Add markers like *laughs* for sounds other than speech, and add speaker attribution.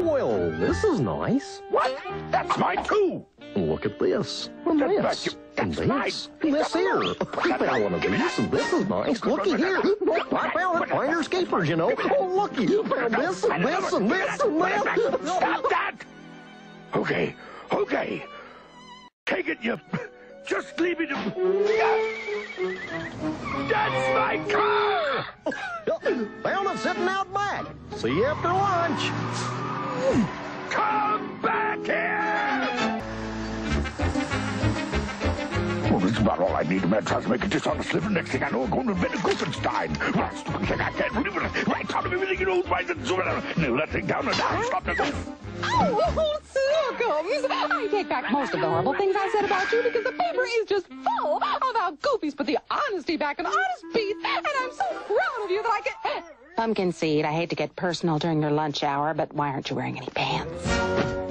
Speaker 1: Well, this is nice.
Speaker 2: What? That's mine too.
Speaker 1: Look at this. And this. And this. And this here. I found one of these, and this is nice. Looky here. Look, I found it. Finder escapers, you know. Oh, looky. You found this, and this, and this, and this.
Speaker 2: Stop that! Okay, okay. Take it, you. *laughs* Just leave it. That's my car! *laughs*
Speaker 1: Found it sitting out back. See you after lunch.
Speaker 2: Come back here! Well, this is about all I need. I'm going to try to make a dishonest living. Next thing I know, I'm going to invent a Grufenstein. Well, stupid thing, I can't believe it. Right out of everything you know, right and zoom it. Nail that thing down and down. Stop the
Speaker 3: Oh, Snookums! I take back most of the horrible things I said about you because the paper is just full of how Goofy's put the honesty back in honest Pete's, Pumpkin Seed, I hate to get personal during your lunch hour, but why aren't you wearing any pants?